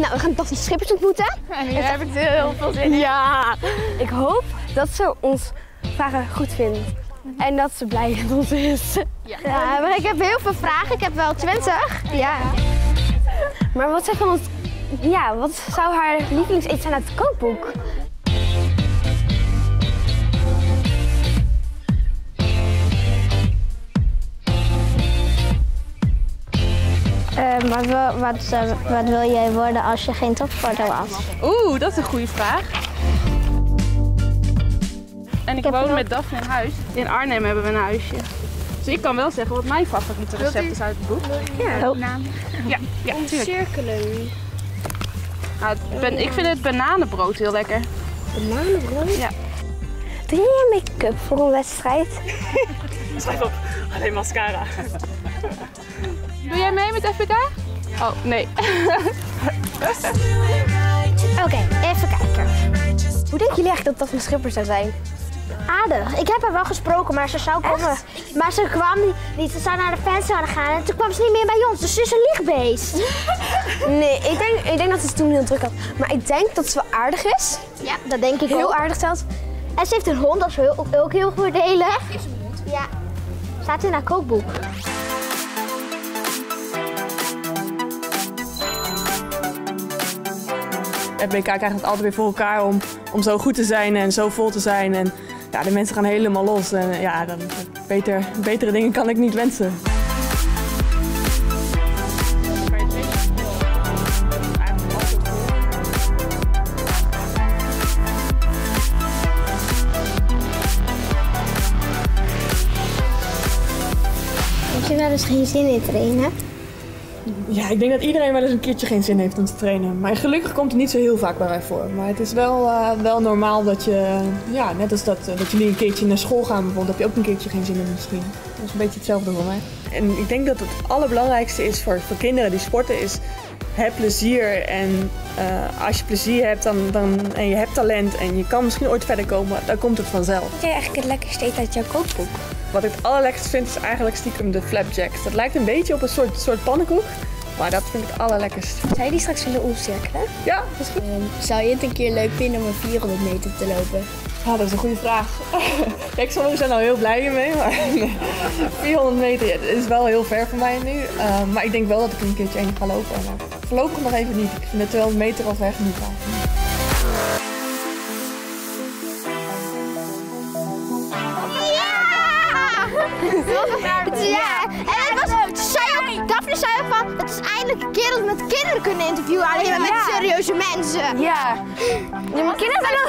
we gaan Daphne Schippers ontmoeten. En hier heb ik heel veel zin in. Ja, ik hoop dat ze ons vragen goed vindt. En dat ze blij met ons is. Ja, maar ik heb heel veel vragen. Ik heb wel 20. Ja. Maar wat, zij van ons, ja, wat zou haar lievelingseten zijn uit het kookboek? Eh, maar wel- wat, eh, wat wil jij worden als je geen topsporter was? Oeh, dat is een goede vraag. En ik, woon nog- met Daphne in huis. In Arnhem hebben we een huisje. Dus ik kan wel zeggen wat mijn favoriete recept is uit het boek. Ja. Ja, ja, tuurlijk. Cirkelen. Nou, het ben, ik vind het bananenbrood heel lekker. Bananenbrood? Ja. Doe je make-up voor een wedstrijd? Schrijf op. Alleen mascara. Doe jij mee met FBK? Oh, nee. Oké, even kijken. Hoe denken jullie eigenlijk dat Daphne Schippers zou zijn? Aardig. Ik heb haar wel gesproken, maar ze zou komen. Maar ze kwam niet. Ze zou naar de fans zouden gaan en toen kwam ze niet meer bij ons. Dus ze is een lichtbeest. Nee, ik denk, ik denk dat ze het toen heel druk had. Maar ik denk dat ze wel aardig is. Ja, dat denk ik Heel ook. aardig zelfs. En ze heeft een hond, dat is heel, ook heel voordelig. Ja. Staat in haar kookboek. FBK krijgt het altijd weer voor elkaar om, om zo goed te zijn en zo vol te zijn. En ja, de mensen gaan helemaal los. En ja, dan, beter, betere dingen kan ik niet wensen. Heb je wel eens geen zin in trainen? Ja, ik denk dat iedereen wel eens een keertje geen zin heeft om te trainen. Maar gelukkig komt het niet zo heel vaak bij mij voor. Maar het is wel, eh, wel normaal dat je, ja, net als dat, eh, dat jullie een keertje naar school gaan bijvoorbeeld, heb je ook een keertje geen zin in misschien. Dat is een beetje hetzelfde voor mij. En ik denk dat het allerbelangrijkste is voor, voor kinderen die sporten is, heb plezier. En eh, als je plezier hebt dan, dan, en je hebt talent en je kan misschien ooit verder komen, dan komt het vanzelf. Wat jij eigenlijk het lekkerste uit jouw kookboek? Wat ik het allerlekkerst vind is eigenlijk stiekem de flapjacks. Dat lijkt een beetje op een soort, soort pannenkoek, maar dat vind ik het allerlekkerst. Zou je die straks willen omcirkelen? Ja, dat is goed. Zou je het een keer leuk vinden om een 400 meter te lopen? Ja, dat is een goede vraag. Kijk, sommigen zijn al heel blij hiermee, maar 400 meter ja, dat is wel heel ver voor mij nu. Uh, maar ik denk wel dat ik een keertje één ga lopen. Maar voorlopig nog even niet. Ik vind de 200 meter al ver genoeg Ja, en het was, ze zei ook, Daphne zei ook van, het is eindelijk een keer dat we met kinderen kunnen interviewen, alleen maar met serieuze mensen. Ja. Ja, maar kinderen zijn ook...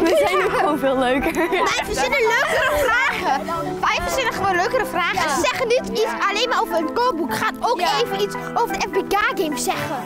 We zijn ook gewoon veel leuker. Wij verzinnen leukere vragen. Wij verzinnen gewoon leukere vragen. En ze zeggen niet iets alleen maar over een kookboek. Gaat ook even iets over de FBK-games zeggen.